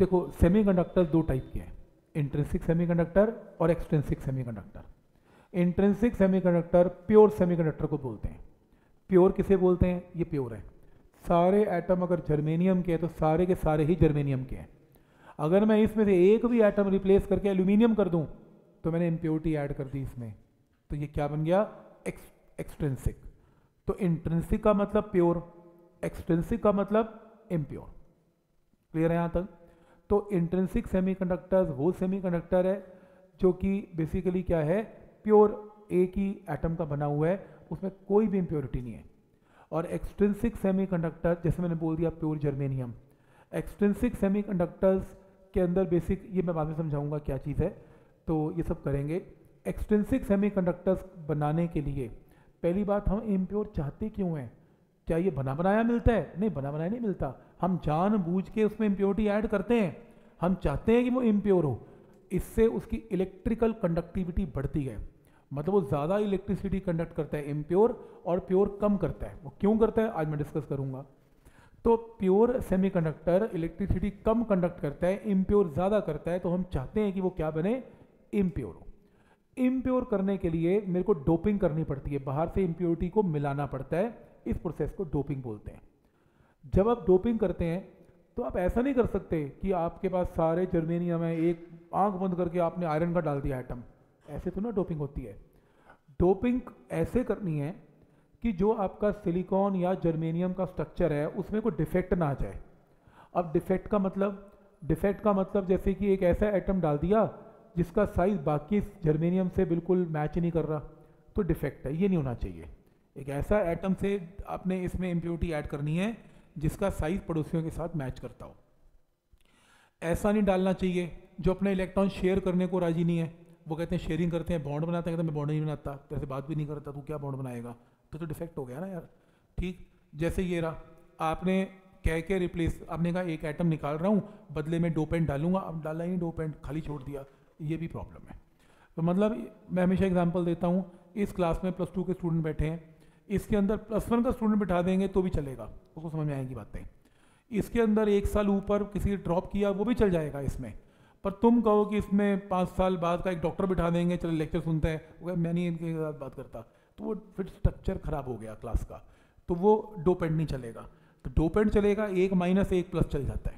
देखो सेमीकंडक्टर दो टाइप के हैं इंट्रेंसिक सेमीकंडक्टर और extrinsic semiconductor intrinsic semiconductor pure semiconductor को बोलते हैं। प्योर किसे बोलते हैं? ये प्योर है। सारे एटम अगर जर्मेनियम के हैं तो सारे के सारे ही जर्मेनियम के हैं। अगर मैं इसमें से एक भी एटम रिप्लेस करके एल्यूमिनियम कर दूँ तो मैंने इम्प्योरिटी ऐड कर दी इसमें। तो ये क्या बन गया? एक्स एक्सट्रेंसिक तो इंट्रेंसिक का मतलब प्योर एक्सट्रेंसिक का मतलब इम्प्योर क्लियर है यहाँ तक? तो इंट्रेंसिक सेमीकंडक्टर्स वो सेमीकंडक्टर है, जो कि बेसिकली क्या है? प्योर एक ही एटम का बना हुआ है, उसमें कोई भी इम्प्योरिटी नहीं है। और एक्सट्रेंसिक सेमीकंडक्टर जैसे मैंने बोल दिया प्योर जर्मेनियम एक्सट्रेंसिक सेमीकंडक्टर्स के अंदर बेसिक ये मैं बाद में समझाऊँगा क्या चीज़ है। तो ये सब करेंगे। एक्सटेंसिक सेमीकंडक्टर्स बनाने के लिए, पहली बात हम इम्प्योर चाहते क्यों हैं? क्या ये बना बनाया मिलता है? नहीं बना बनाया नहीं मिलता। हम जान बूझ के उसमें इम्प्योरिटी ऐड करते हैं। हम चाहते हैं कि वो इम्प्योर हो। इससे उसकी इलेक्ट्रिकल कंडक्टिविटी बढ़ती है। मतलब वो ज़्यादा इलेक्ट्रिसिटी कंडक्ट करता है इम्प्योर और प्योर कम करता है। वो क्यों करता है? आज मैं डिस्कस करूँगा। तो प्योर सेमीकंडक्टर इलेक्ट्रिसिटी कम कंडक्ट करता है इम्प्योर ज़्यादा करता है तो हम चाहते हैं कि वो क्या बने? इम्प्योर हो। इम्प्योर करने के लिए मेरे को डोपिंग करनी पड़ती है। बाहर से इम्प्योरिटी को मिलाना पड़ता है। इस प्रोसेस को डोपिंग बोलते हैं। जब आप डोपिंग करते हैं तो आप ऐसा नहीं कर सकते कि आपके पास सारे जर्मेनियम है, एक आँख बंद करके आपने आयरन का डाल दिया आइटम ऐसे तो ना डोपिंग होती है। डोपिंग ऐसे करनी है कि जो आपका सिलिकॉन या जर्मेनियम का स्ट्रक्चर है, उसमें कोई डिफेक्ट ना आ जाए। अब डिफेक्ट का मतलब डिफेक्ट का मतलब जैसे कि एक ऐसा आइटम डाल दिया, जिसका साइज़ बाकी जर्मेनियम से बिल्कुल मैच नहीं कर रहा तो डिफेक्ट है। ये नहीं होना चाहिए। एक ऐसा एटम से आपने इसमें इम्प्योरिटी ऐड करनी है जिसका साइज़ पड़ोसियों के साथ मैच करता हो। ऐसा नहीं डालना चाहिए। जो अपने इलेक्ट्रॉन शेयर करने को राज़ी नहीं है, वो कहते हैं शेयरिंग करते हैं बॉन्ड बनाते हैं, कहते हैं, मैं बॉन्ड नहीं बनाता तो बात भी नहीं करता, तू क्या बॉन्ड बनाएगा? तो तो डिफेक्ट हो गया ना यार। ठीक? जैसे ये रहा। आपने कह के रिप्लेस आपने कहा एक आइटम निकाल रहा हूँ, बदले में डो पेंट डालूँगा। अब डाला ही डो पेंट खाली छोड़ दिया। ये भी प्रॉब्लम है। तो मतलब मैं हमेशा एग्ज़ाम्पल देता हूँ। इस क्लास में प्लस टू के स्टूडेंट बैठे हैं। इसके अंदर प्लस वन का स्टूडेंट बिठा देंगे तो भी चलेगा। उसको समझ में आएगी बातें। इसके अंदर एक साल ऊपर किसी ड्रॉप किया, वो भी चल जाएगा इसमें। पर तुम कहो कि इसमें पाँच साल बाद का एक डॉक्टर बिठा देंगे, चलो लेक्चर सुनते हैं। वो मैं नहीं इनके साथ बात करता। तो वो फिर स्ट्रक्चर खराब हो गया क्लास का। तो वो दो पेंट नहीं चलेगा। तो दो पेंट चलेगा, एक माइनस एक प्लस चल जाता है।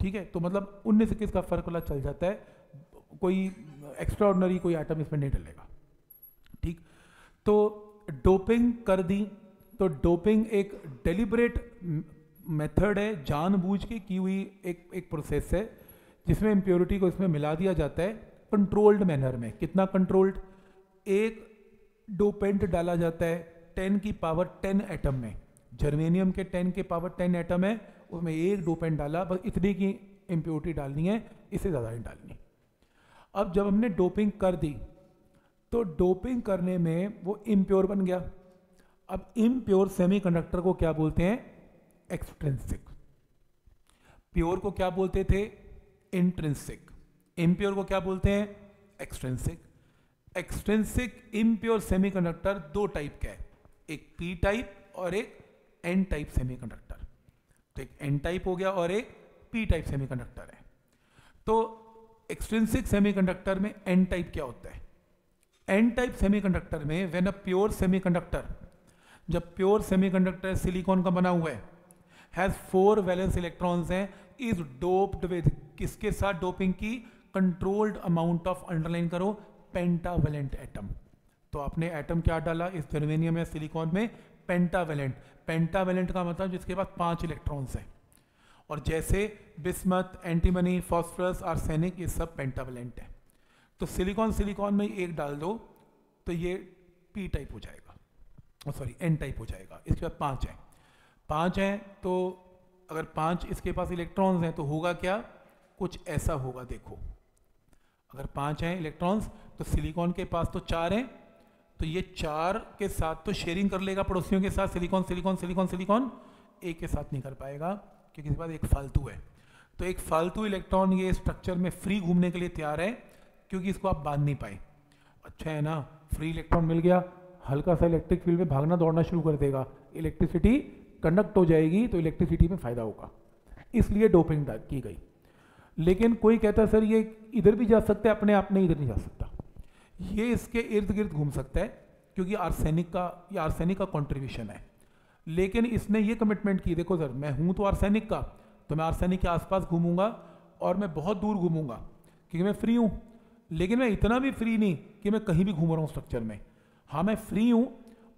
ठीक है? तो मतलब उन्नीस इक्कीस का फ़र्क वाला चल जाता है। कोई एक्स्ट्रा ऑर्डनरी कोई आइटम इसमें नहीं डलेगा। ठीक? तो डोपिंग कर दी। तो डोपिंग एक डेलिबरेट मेथड है जानबूझ के की हुई एक एक प्रोसेस है, जिसमें इम्प्योरिटी को इसमें मिला दिया जाता है कंट्रोल्ड मैनर में। कितना कंट्रोल्ड एक डोपेंट डाला जाता है टेन की पावर टेन एटम में। जर्मेनियम के टेन के पावर टेन एटम है, उसमें एक डोपेंट डाला, बस इतनी की इम्प्योरिटी डालनी है, इससे ज़्यादा नहीं डालनी। अब जब हमने डोपिंग कर दी तो डोपिंग करने में वो इम्प्योर बन गया। अब इम्प्योर सेमीकंडक्टर को क्या बोलते हैं? एक्सट्रेंसिक प्योर को क्या बोलते थे? इंट्रेंसिक इम्प्योर को क्या बोलते हैं? एक्सट्रेंसिक एक्सट्रेंसिक इम्प्योर सेमीकंडक्टर दो टाइप का है। एक पी टाइप और एक एन टाइप सेमीकंडक्टर तो एक एन टाइप हो गया और एक पी टाइप सेमीकंडक्टर है। तो एक्सट्रेंसिक सेमीकंडक्टर में एन टाइप क्या होता है? एन टाइप सेमीकंडक्टर में वेन अ प्योर सेमीकंडक्टर जब प्योर सेमीकंडक्टर सिलिकॉन का बना हुआ है हैज़ फोर वैलेंस इलेक्ट्रॉन्स हैं इज़ डोप्ड विद किसके साथ डोपिंग की? कंट्रोल्ड अमाउंट ऑफ़ अंडरलाइन करो पेंटावेलेंट एटम तो आपने एटम क्या डाला? इस जर्मेनियम या सिलिकॉन में पेंटावेलेंट पेंटावेलेंट का मतलब जिसके पास पाँच इलेक्ट्रॉन्स हैं। और जैसे बिस्मत एंटीमनी फॉस्फरस आर्सेनिक ये सब पेंटावेलेंट है। तो सिलिकॉन सिलिकॉन में एक डाल दो तो ये पी टाइप हो जाएगा। सॉरी एन टाइप हो जाएगा। इसके बाद पाँच है। पाँच हैं तो अगर पाँच इसके पास इलेक्ट्रॉन्स हैं तो होगा क्या? कुछ ऐसा होगा, देखो। अगर पाँच हैं इलेक्ट्रॉन्स तो सिलिकॉन के पास तो चार हैं तो ये चार के साथ तो शेयरिंग कर लेगा पड़ोसियों के साथ, सिलिकॉन सिलिकॉन सिलिकॉन सिलिकॉन। एक के साथ नहीं कर पाएगा, क्योंकि इसके बाद एक फालतू है। तो एक फालतू इलेक्ट्रॉन ये स्ट्रक्चर में फ्री घूमने के लिए तैयार है। क्योंकि इसको आप बाँध नहीं पाए। अच्छा है ना फ्री इलेक्ट्रॉन मिल गया, हल्का सा इलेक्ट्रिक फ़ील्ड में भागना दौड़ना शुरू कर देगा। इलेक्ट्रिसिटी कंडक्ट हो जाएगी तो इलेक्ट्रिसिटी में फ़ायदा होगा। इसलिए डोपिंग की गई। लेकिन कोई कहता सर, ये इधर भी जा सकता है, अपने आप नहीं इधर नहीं जा सकता। ये इसके इर्द गिर्द घूम सकता है, क्योंकि आर्सेनिक का ये आर्सेनिक का कॉन्ट्रीब्यूशन है। लेकिन इसने ये कमिटमेंट की, देखो सर, मैं हूँ तो आर्सेनिक का तो मैं आर्सेनिक के आसपास घूमूँगा और मैं बहुत दूर घूमूँगा, क्योंकि मैं फ्री हूँ। लेकिन मैं इतना भी फ्री नहीं कि मैं कहीं भी घूम रहा हूँ स्ट्रक्चर में। हाँ मैं फ्री हूँ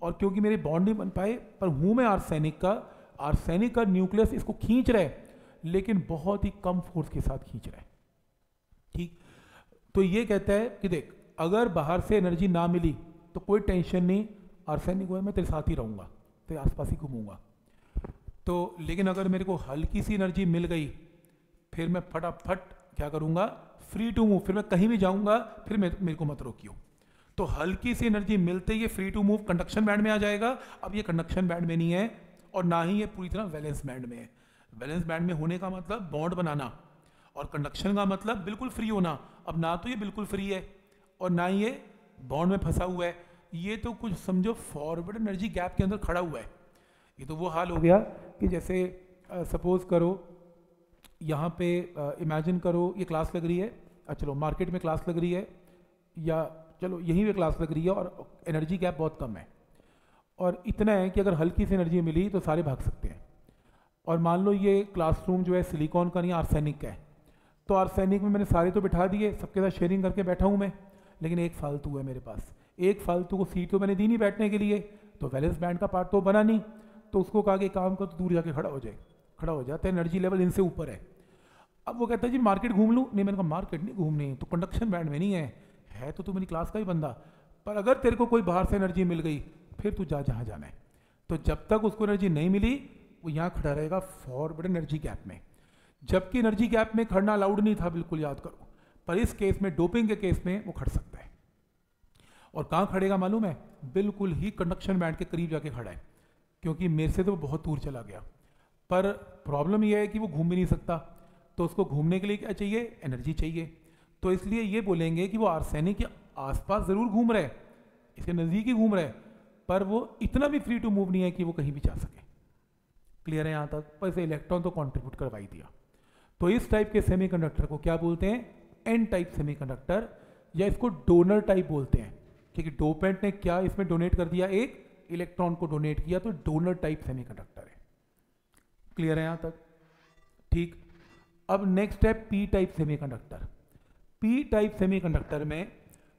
और क्योंकि मेरी बॉन्ड नहीं बन पाए, पर हूँ मैं आर्सैनिक का। आर्सैनिक का न्यूक्लियस इसको खींच रहा लेकिन बहुत ही कम फोर्स के साथ खींच रहा ठीक? तो ये कहता है कि देख, अगर बाहर से एनर्जी ना मिली तो कोई टेंशन नहीं। आर्सैनिक हुआ मैं तेरे साथ ही रहूँगा, तेरे आसपास ही घूमूँगा। तो लेकिन अगर मेरे को हल्की सी एनर्जी मिल गई, फिर मैं फटाफट क्या करूँगा? फ्री टू मूव फिर मैं कहीं भी जाऊँगा, फिर मेरे को मत रोकियो। तो हल्की सी एनर्जी मिलते ही free to move conduction band में आ जाएगा। अब ये कंडक्शन बैंड में नहीं है और ना ही ये पूरी तरह वैलेंस बैंड में है। वैलेंस बैंड में होने का मतलब बॉन्ड बनाना और कंडक्शन का मतलब बिल्कुल फ्री होना। अब ना तो ये बिल्कुल फ्री है और ना ही ये बॉन्ड में फंसा हुआ है। ये तो कुछ समझो फॉरवर्ड एनर्जी गैप के अंदर खड़ा हुआ है। ये तो वो हाल हो गया कि जैसे सपोज़ करो यहाँ पे इमेजिन करो ये क्लास लग रही है। चलो मार्केट में क्लास लग रही है या चलो यहीं पे क्लास लग रही है और एनर्जी गैप बहुत कम है। और इतना है कि अगर हल्की सी एनर्जी मिली तो सारे भाग सकते हैं। और मान लो ये क्लासरूम जो है सिलिकॉन का नहीं आर्सेनिक का है। तो आर्सेनिक में मैंने सारे तो बिठा दिए, सबके साथ शेयरिंग करके बैठा हूँ मैं। लेकिन एक फालतू है मेरे पास। एक फालतू को सीट तो मैंने दी नहीं बैठने के लिए। तो वैलेंस बैंड का पार्ट तो बना नहीं। तो उसको कहा कि काम कर तो दूर जाके खड़ा हो जाए। खड़ा हो जाता है एनर्जी लेवल इनसे ऊपर है। अब वो कहता है, जी मार्केट घूम लूँ? नहीं, मैंने कहा मार्केट नहीं घूमनी तो कंडक्शन बैंड में नहीं है। है तो तू मेरी क्लास का ही बंदा, पर अगर तेरे को कोई बाहर से एनर्जी मिल गई, फिर तू जा जहाँ जाना है। तो जब तक उसको एनर्जी नहीं मिली, वो यहाँ खड़ा रहेगा फॉरवर्ड एनर्जी गैप में। जबकि एनर्जी गैप में खड़ना अलाउड नहीं था, बिल्कुल याद करो, पर इस केस में डोपिंग के केस में वो खड़ सकता है। और कहाँ खड़ेगा मालूम है? बिल्कुल ही कंडक्शन बैंड के करीब जाके खड़ा है, क्योंकि मेरे से तो बहुत दूर चला गया। पर प्रॉब्लम यह है कि वो घूम भी नहीं सकता। तो उसको घूमने के लिए क्या चाहिए? एनर्जी चाहिए। तो इसलिए ये बोलेंगे कि वो आर्सेनिक के आसपास ज़रूर घूम रहे इसके नज़दीक ही घूम रहे पर वो इतना भी फ्री टू मूव नहीं है कि वो कहीं भी जा सके। क्लियर है यहाँ तक? पर इसे इलेक्ट्रॉन तो कॉन्ट्रीब्यूट करवाई दिया। तो इस टाइप के सेमीकंडक्टर को क्या बोलते हैं? एन टाइप सेमीकंडक्टर या इसको डोनर टाइप बोलते हैं। क्योंकि डोपेंट ने क्या इसमें डोनेट कर दिया? एक इलेक्ट्रॉन को डोनेट किया तो डोनर टाइप है क्लियर है यहाँ तक? ठीक। अब नेक्स्ट है P type semiconductor P type semiconductor में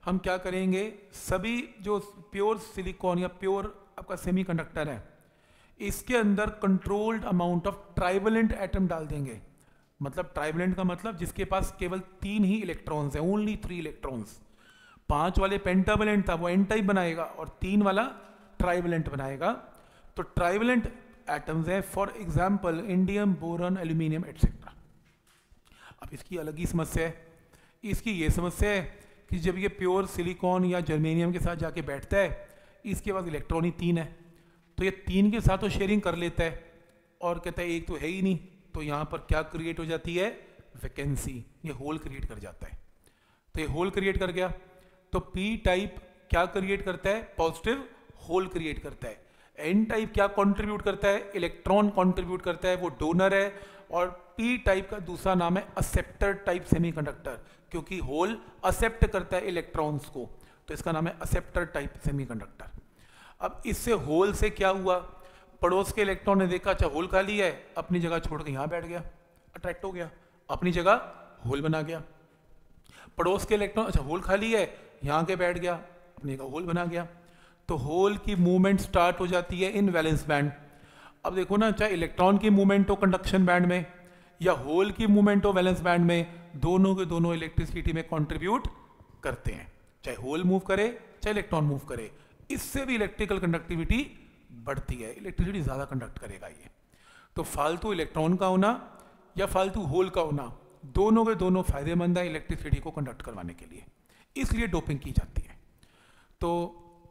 हम क्या करेंगे? सभी जो प्योर सिलिकॉन या प्योर आपका सेमीकंडक्टर है, इसके अंदर controlled amount of trivalent atom डाल देंगे। मतलब ट्राइवलेंट का मतलब जिसके पास केवल तीन ही इलेक्ट्रॉन्स है ओनली थ्री इलेक्ट्रॉन्स पाँच वाले पेंटावलेंट था, वो एन टाइप बनाएगा और तीन वाला ट्राइवलेंट बनाएगा। तो ट्राइवलेंट एटम्स हैं for example indium boron aluminium etcetera अब इसकी अलग ही समस्या है। इसकी ये समस्या है कि जब ये प्योर सिलिकॉन या जर्मेनियम के साथ जाके बैठता है, इसके पास इलेक्ट्रॉन ही तीन है। तो ये तीन के साथ तो शेयरिंग कर लेता है और कहता है, एक तो है ही नहीं तो यहाँ पर क्या क्रिएट हो जाती है? वैकेंसी ये होल क्रिएट कर जाता है। तो ये होल क्रिएट कर गया। तो पी टाइप क्या क्रिएट करता है? पॉजिटिव होल क्रिएट करता है। एन टाइप क्या कंट्रीब्यूट करता है? इलेक्ट्रॉन कंट्रीब्यूट करता है, वो डोनर है, और पी टाइप का दूसरा नाम है असेप्टर टाइप सेमीकंडक्टर क्योंकि होल असेप्ट करता है इलेक्ट्रॉन्स को। तो इसका नाम है असेप्टर टाइप सेमीकंडक्टर अब इससे होल से क्या हुआ? पड़ोस के इलेक्ट्रॉन ने देखा अच्छा होल खाली है, अपनी जगह छोड़ के यहाँ बैठ गया अट्रैक्ट हो गया, अपनी जगह होल बना गया। पड़ोस के इलेक्ट्रॉन अच्छा होल खाली है, यहाँ के बैठ गया, अपनी जगह होल बना गया। तो होल की मूवमेंट स्टार्ट हो जाती है इन वैलेंस बैंड। अब देखो ना, चाहे इलेक्ट्रॉन की मूवमेंट हो कंडक्शन बैंड में, या होल की मूवमेंट हो वैलेंस बैंड में, दोनों के दोनों इलेक्ट्रिसिटी में कंट्रीब्यूट करते हैं। चाहे होल मूव करे, चाहे इलेक्ट्रॉन मूव करे, इससे भी इलेक्ट्रिकल कंडक्टिविटी बढ़ती है। इलेक्ट्रिसिटी ज़्यादा कंडक्ट करेगा ये। तो फालतू इलेक्ट्रॉन का होना, या फालतू होल का होना, दोनों के दोनों फ़ायदेमंद है इलेक्ट्रिसिटी को कंडक्ट करवाने के लिए। इसलिए डोपिंग की जाती है। तो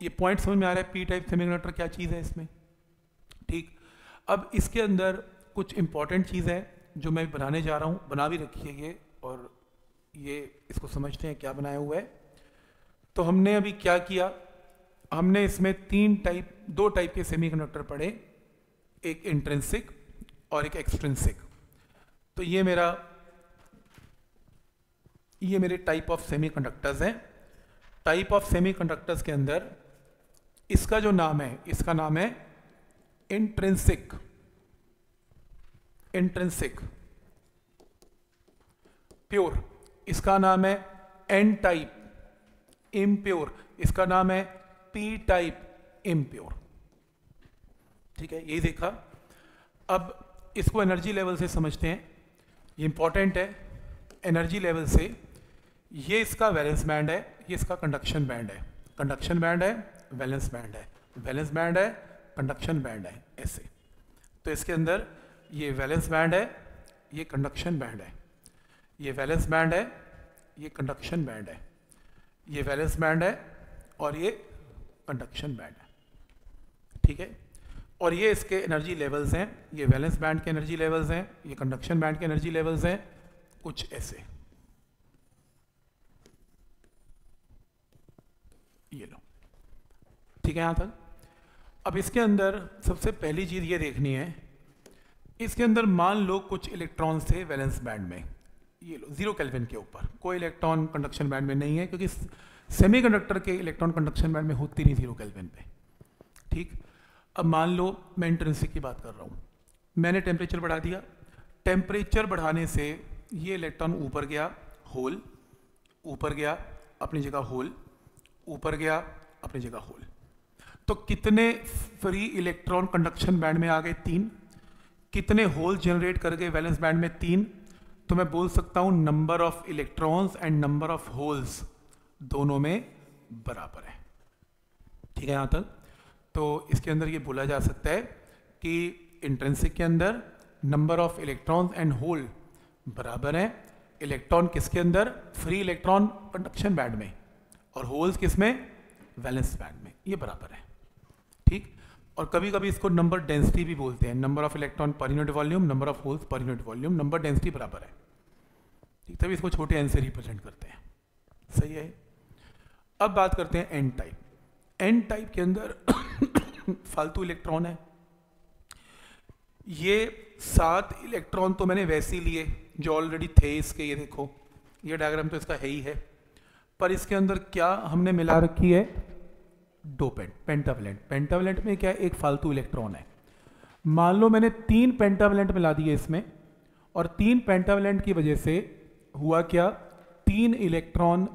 ये पॉइंट समझ में आ रहा है पी टाइप सेमीकंडक्टर क्या चीज़ है इसमें? ठीक। अब इसके अंदर कुछ इंपॉर्टेंट चीज़ है जो मैं बनाने जा रहा हूँ। बना भी रखी है ये और ये इसको समझते हैं क्या बनाया हुआ है। तो हमने अभी क्या किया? हमने इसमें तीन टाइप दो टाइप के सेमीकंडक्टर पढ़े। एक इंट्रेंसिक और एक एक्सट्रेंसिक तो ये मेरा, ये मेरे टाइप ऑफ़ सेमीकंडक्टर्स हैं। टाइप ऑफ़ सेमीकंडक्टर्स के अंदर इसका जो नाम है, इसका नाम है इंट्रेंसिक इंट्रेंसिक प्योर इसका नाम है एन टाइप इम्प्योर इसका नाम है पी टाइप इम्प्योर ठीक है, यही देखा। अब इसको एनर्जी लेवल से समझते हैं। ये इंपॉर्टेंट है। एनर्जी लेवल से ये इसका वैलेंस बैंड है, ये इसका कंडक्शन बैंड है। कंडक्शन बैंड है वैलेंस बैंड है। वैलेंस बैंड है कंडक्शन बैंड है, ऐसे। तो इसके अंदर ये वैलेंस बैंड है, ये कंडक्शन बैंड है। ये वैलेंस बैंड है, ये कंडक्शन बैंड है। ये वैलेंस बैंड है और ये कंडक्शन बैंड है। ठीक है? और ये इसके एनर्जी लेवल्स हैं, ये वैलेंस बैंड के एनर्जी लेवल्स हैं, ये कंडक्शन बैंड के एनर्जी लेवल्स हैं, कुछ ऐसे। ये लो। ठीक है यहाँ तक? अब इसके अंदर सबसे पहली चीज़ ये देखनी है, इसके अंदर मान लो कुछ इलेक्ट्रॉन्स थे वैलेंस बैंड में। ये लो ज़ीरो केल्विन के ऊपर। कोई इलेक्ट्रॉन कंडक्शन बैंड में नहीं है, क्योंकि सेमीकंडक्टर के इलेक्ट्रॉन कंडक्शन बैंड में होती नहीं ज़ीरो केल्विन पे। ठीक? अब मान लो मैं इंट्रेंसिक की बात कर रहा हूँ। मैंने टेम्परेचर बढ़ा दिया। टेम्परेचर बढ़ाने से ये इलेक्ट्रॉन ऊपर गया होल ऊपर गया, अपनी जगह होल ऊपर गया, अपनी जगह होल तो कितने फ्री इलेक्ट्रॉन कंडक्शन बैंड में आ गए तीन? कितने होल जनरेट कर गए वैलेंस बैंड में तीन? तो मैं बोल सकता हूँ number of electrons and number of holes दोनों में बराबर है। ठीक है यहाँ तक? तो इसके अंदर ये बोला जा सकता है कि इंट्रेंसिक के अंदर number of electrons and hole बराबर है। इलेक्ट्रॉन किसके अंदर? फ्री इलेक्ट्रॉन कंडक्शन बैंड में। और होल्स किसमें? वैलेंस बैंड में। ये बराबर है। ठीक? और कभी कभी इसको नंबर डेंसिटी भी बोलते हैं। Number of electron per unit volume number of holes per unit volume number density बराबर है। ठीक, तभी इसको छोटे एन से रिप्रेजेंट करते हैं। सही है? अब बात करते हैं एन टाइप एन टाइप के अंदर फालतू इलेक्ट्रॉन है। ये सात इलेक्ट्रॉन तो मैंने वैसे ही लिए, जो ऑलरेडी थे इसके, ये देखो। ये डायग्राम तो इसका है ही है। पर इसके अंदर क्या हमने मिला रखी है? Dopant pentavalent. पेंटावलेंट में क्या एक फालतू इलेक्ट्रॉन है? मान लो मैंने तीन पेंटावलेंट मिला दिए इसमें, और तीन पेंटावलेंट की वजह से हुआ क्या? तीन इलेक्ट्रॉन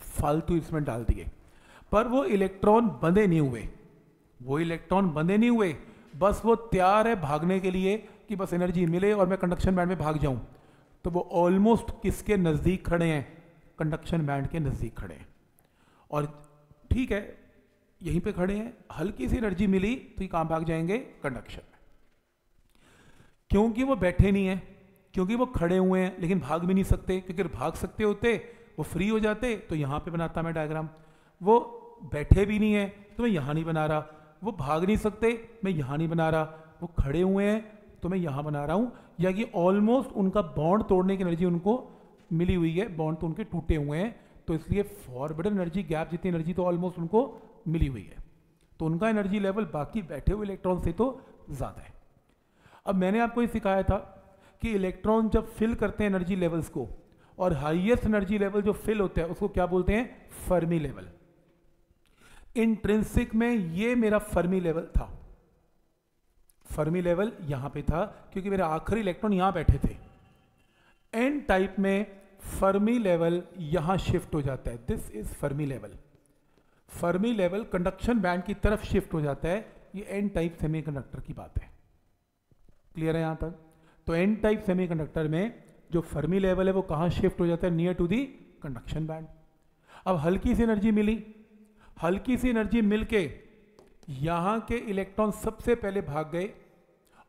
फालतू इसमें डाल दिए। पर वो इलेक्ट्रॉन बंधे नहीं हुए। वो इलेक्ट्रॉन बंधे नहीं हुए। बस वो तैयार है भागने के लिए कि बस एनर्जी मिले और मैं कंडक्शन बैंड में भाग जाऊँ। तो वो ऑलमोस्ट किसके नज़दीक खड़े हैं? कंडक्शन बैंड के नज़दीक खड़े हैं। और ठीक है यहीं पे खड़े हैं। हल्की सी एनर्जी मिली तो ये कहाँ भाग जाएँगे कंडक्शन में। क्योंकि वो बैठे नहीं हैं, क्योंकि वो खड़े हुए हैं, लेकिन भाग भी नहीं सकते, क्योंकि भाग सकते होते, वो फ्री हो जाते तो यहाँ पे बनाता मैं डायग्राम वो बैठे भी नहीं है तो मैं यहाँ नहीं बना रहा। वो भाग नहीं सकते, मैं यहाँ नहीं बना रहा। वो खड़े हुए हैं तो मैं यहाँ बना रहा हूँ। या कि ऑलमोस्ट उनका बॉन्ड तोड़ने की एनर्जी उनको मिली हुई है बॉन्ड तो उनके टूटे हुए हैं। तो इसलिए फॉरवर्ड एनर्जी गैप जितनी एनर्जी तो ऑलमोस्ट उनको मिली हुई है। तो उनका एनर्जी लेवल बाकी बैठे हुए इलेक्ट्रॉन से तो ज़्यादा है। अब मैंने आपको ये सिखाया था कि इलेक्ट्रॉन जब फिल करते हैं एनर्जी लेवल्स को, और हाईएस्ट एनर्जी लेवल जो फिल होता है, उसको क्या बोलते हैं? फर्मी लेवल इंट्रेंसिक में ये मेरा फर्मी लेवल था। फर्मी लेवल यहाँ पे था, क्योंकि मेरे आखिरी इलेक्ट्रॉन यहाँ बैठे थे। एन टाइप में फर्मी लेवल यहाँ शिफ्ट हो जाता है। This is Fermi level Fermi level conduction band की तरफ़ शिफ्ट हो जाता है। ये एन टाइप सेमीकंडक्टर की बात है। क्लियर है यहाँ तक? तो एन टाइप सेमीकंडक्टर में जो फर्मी लेवल है वो कहाँ शिफ्ट हो जाता है? Near to the conduction band अब हल्की सी एनर्जी मिली। हल्की सी एनर्जी मिलके यहाँ के इलेक्ट्रॉन सबसे पहले भाग गए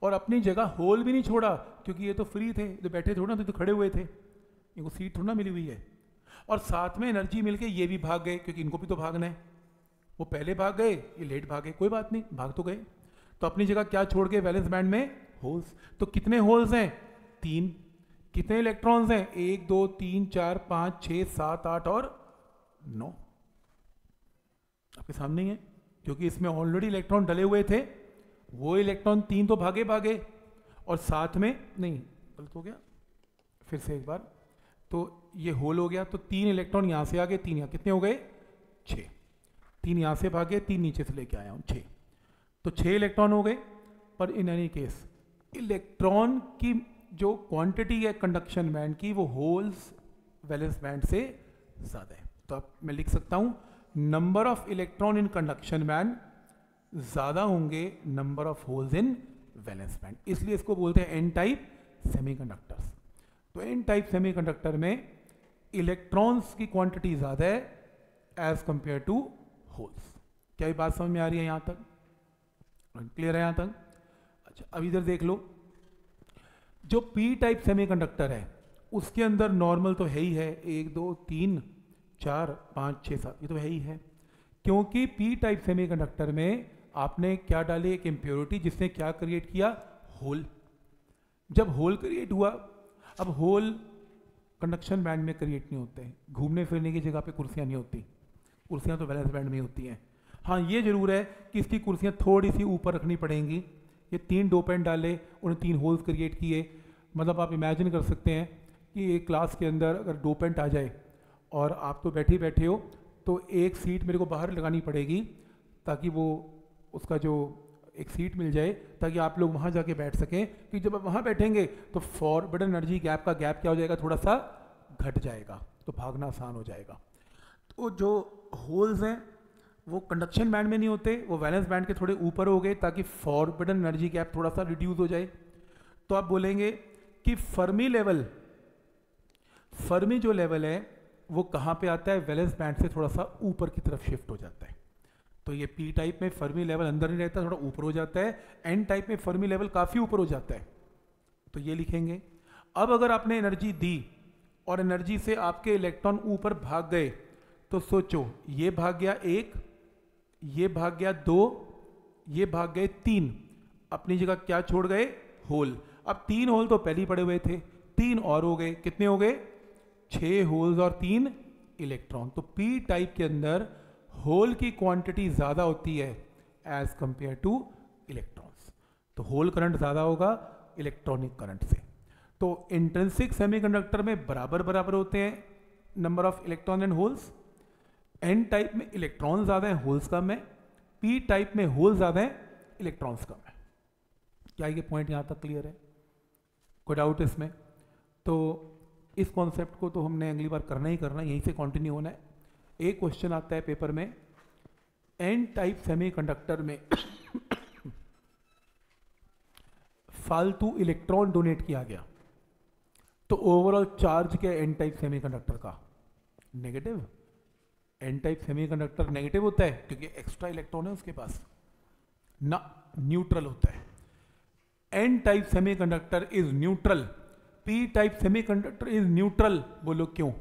और अपनी जगह होल भी नहीं छोड़ा, क्योंकि ये तो फ्री थे तो बैठे थोड़ा थे तो खड़े हुए थे। इनको सीट थोड़ा मिली हुई है। और साथ में एनर्जी मिलके ये भी भाग गए, क्योंकि इनको भी तो भागना है। वो पहले भाग गए, ये लेट भागे, कोई बात नहीं, भाग तो गए। तो अपनी जगह क्या छोड़ गए वैलेंस बैंड में? होल्स तो कितने होल्स हैं? तीन। कितने इलेक्ट्रॉन्स हैं? एक, दो, तीन, चार, पाँच छ सात, आठ और नौ। आपके सामने ही है, क्योंकि इसमें ऑलरेडी इलेक्ट्रॉन डले हुए थे। वो इलेक्ट्रॉन तीन तो भागे भागे। और साथ में, नहीं, गलत हो गया। फिर से एक बार। तो ये होल हो गया तो तीन इलेक्ट्रॉन यहाँ से आ गए तीन यहाँ। कितने हो गए? छः तीन यहाँ से भागे, तीन नीचे से लेके आया हूँ छः तो छः इलेक्ट्रॉन हो गए, पर इन एनी केस इलेक्ट्रॉन की जो क्वांटिटी है कंडक्शन बैंड की, वो होल्स वैलेंस बैंड से ज़्यादा है। तो अब मैं लिख सकता हूँ number of electron in conduction band ज़्यादा होंगे number of holes in valence band इसलिए इसको बोलते हैं एन टाइप सेमीकंडक्टर्स तो एन टाइप सेमीकंडक्टर में इलेक्ट्रॉन्स की क्वांटिटी ज़्यादा है एज कंपेयर टू होल्स क्या ये बात समझ में आ रही है यहाँ तक? क्लियर है यहाँ तक? अच्छा अब इधर देख लो। जो पी टाइप सेमीकंडक्टर है, उसके अंदर नॉर्मल तो है ही है। एक, दो, तीन, चार, पाँच छः सात, ये तो है ही है। क्योंकि पी टाइप सेमीकंडक्टर में आपने क्या डाली? एक इम्प्योरिटी जिसने क्या क्रिएट किया? होल जब होल क्रिएट हुआ, अब होल कंडक्शन बैंड में क्रिएट नहीं होते। घूमने फिरने की जगह पे कुर्सियाँ नहीं होती। कुर्सियाँ तो बैलेंस बैंड में होती हैं। हाँ ये ज़रूर है कि इसकी कुर्सियाँ थोड़ी सी ऊपर रखनी पड़ेंगी। ये तीन डोपेंट डाले, उन्हें तीन होल्स क्रिएट किए। मतलब आप इमेजिन कर सकते हैं कि एक क्लास के अंदर अगर डोपेंट आ जाए और आप तो बैठे बैठे हो तो एक सीट मेरे को बाहर लगानी पड़ेगी ताकि वो उसका जो एक सीट मिल जाए, ताकि आप लोग वहाँ जाके बैठ सकें। कि जब आप वहाँ बैठेंगे तो फॉरवर्ड एनर्जी गैप का गैप क्या हो जाएगा? थोड़ा सा घट जाएगा तो भागना आसान हो जाएगा। तो जो होल्स हैं, वो कंडक्शन बैंड में नहीं होते, वो वैलेंस बैंड के थोड़े ऊपर हो गए ताकि फॉरवर्ड एनर्जी गैप थोड़ा सा रिड्यूस हो जाए। तो आप बोलेंगे कि फर्मी लेवल फर्मी जो लेवल है, वो कहाँ पे आता है? वैलेंस बैंड से थोड़ा सा ऊपर की तरफ़ शिफ्ट हो जाता है। तो ये पी टाइप में फर्मी लेवल अंदर नहीं रहता, थोड़ा ऊपर हो जाता है। एन टाइप में फर्मी लेवल काफ़ी ऊपर हो जाता है। तो ये लिखेंगे, अब अगर आपने एनर्जी दी और एनर्जी से आपके इलेक्ट्रॉन ऊपर भाग गए तो सोचो, ये भाग गया एक, ये भाग गया दो, ये भाग गए तीन। अपनी जगह क्या छोड़ गए? होल। अब तीन होल तो पहले ही पड़े हुए थे। तीन और हो गए। कितने हो गए? छह होल्स और तीन इलेक्ट्रॉन। तो पी टाइप के अंदर होल की क्वांटिटी ज़्यादा होती है एज कंपेयर टू इलेक्ट्रॉन्स तो होल करंट ज़्यादा होगा इलेक्ट्रॉनिक करंट से। तो इंट्रेंसिक सेमीकंडक्टर में बराबर बराबर होते हैं number of electron and holes N type में इलेक्ट्रॉन ज़्यादा है होल्स कम है पी टाइप में होल ज़्यादा है इलेक्ट्रॉन्स कम है। क्या ये पॉइंट यहाँ तक क्लियर है? कोई डाउट इसमें? तो इस कॉन्सेप्ट को तो हमने अगली बार करना ही करना यहीं से कंटिन्यू होना है। एक क्वेश्चन आता है पेपर में एन टाइप सेमीकंडक्टर में फालतू इलेक्ट्रॉन डोनेट किया गया। तो ओवरऑल चार्ज क्या एन टाइप सेमीकंडक्टर का? Negative N type semiconductor negative होता है, क्योंकि एक्स्ट्रा इलेक्ट्रॉन है उसके पास। ना न्यूट्रल होता है। N type semiconductor is neutral P type semiconductor is neutral बोलो क्यों?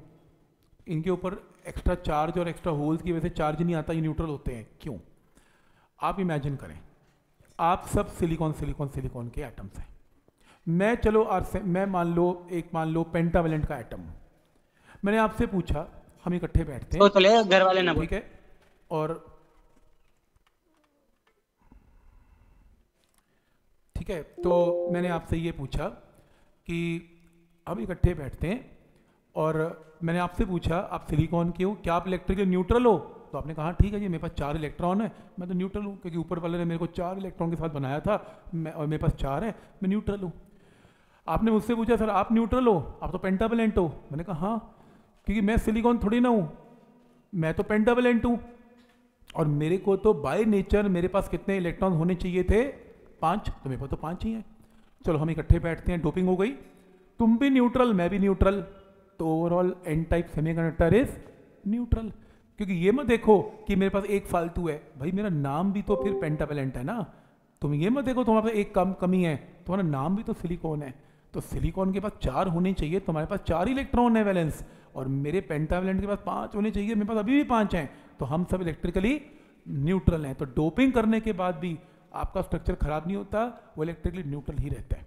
इनके ऊपर एक्स्ट्रा चार्ज और एक्स्ट्रा होल्स की वजह से चार्ज नहीं आता, ये न्यूट्रल होते हैं। क्यों? आप इमेजिन करें, आप सब सिलिकॉन सिलिकॉन सिलिकॉन के एटम्स हैं। मैं चलो, आर मैं मान लो, एक मान लो पेंटावेलेंट का एटम मैंने आपसे पूछा हम इकट्ठे बैठते हैं। तो घर वाले ना ठीक है? और ठीक है तो मैंने आपसे ये पूछा कि हम इकट्ठे बैठते हैं और मैंने आपसे पूछा आप सिलिकॉन के हो क्या आप इलेक्ट्रिकल न्यूट्रल हो? तो आपने कहा ठीक है जी मेरे पास चार इलेक्ट्रॉन है। मैं तो न्यूट्रल हूँ क्योंकि ऊपर वाले ने मेरे को चार इलेक्ट्रॉन के साथ बनाया था मैं और मेरे पास चार है मैं न्यूट्रल हूँ। आपने मुझसे पूछा सर आप न्यूट्रल हो? आप तो पेंटाबलेंट हो? मैंने कहा हाँ। क्योंकि मैं सिलिकॉन थोड़ी ना हूँ। मैं तो पेंटाबलेंट हूँ। और मेरे को तो बाय नेचर मेरे पास कितने इलेक्ट्रॉन होने चाहिए थे? पाँच। तो मेरे पास तो पाँच ही हैं। चलो हम इकट्ठे बैठते हैं। डोपिंग हो गई। तुम भी न्यूट्रल मैं भी न्यूट्रल तो overall N type semiconductor is neutral क्योंकि ये मत देखो कि मेरे पास एक फालतू है। भाई, मेरा नाम भी तो फिर पेंटावेलेंट है ना। तुम ये मत देखो, तुम्हारे पास एक कम कमी है। तुम्हारा नाम भी तो सिलिकॉन है। तो सिलिकॉन के पास चार होने चाहिए तुम्हारे पास चार इलेक्ट्रॉन है वैलेंस और मेरे पेंटावेलेंट के पास पाँच होने चाहिए, मेरे पास अभी भी पाँच हैं। तो हम सब इलेक्ट्रिकली न्यूट्रल हैं। तो डोपिंग करने के बाद भी आपका स्ट्रक्चर खराब नहीं होता, वो इलेक्ट्रिकली न्यूट्रल ही रहता है।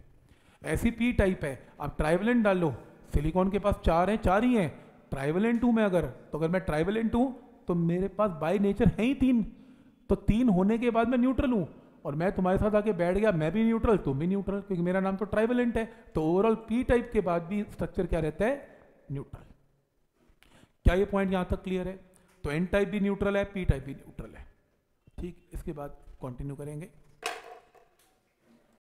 ऐसी पी टाइप है। आप ट्राइवलेंट डालो सिलिकॉन के पास चार हैं, चार ही हैं। ट्राइवलेंट हूँ मैं अगर तो अगर मैं ट्राइवलेंट हूँ तो मेरे पास बाई नेचर है ही तीन। तो तीन होने के बाद मैं न्यूट्रल हूँ। और मैं तुम्हारे साथ आके बैठ गया, मैं भी न्यूट्रल तुम भी न्यूट्रल क्योंकि मेरा नाम तो ट्राइवलेंट है। तो ओवरऑल पी टाइप के बाद भी स्ट्रक्चर क्या रहता है? न्यूट्रल क्या ये पॉइंट यहाँ तक क्लियर है? तो एन टाइप भी न्यूट्रल है पी टाइप भी न्यूट्रल है। ठीक, इसके बाद कंटिन्यू करेंगे।